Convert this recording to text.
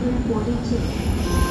因为国力。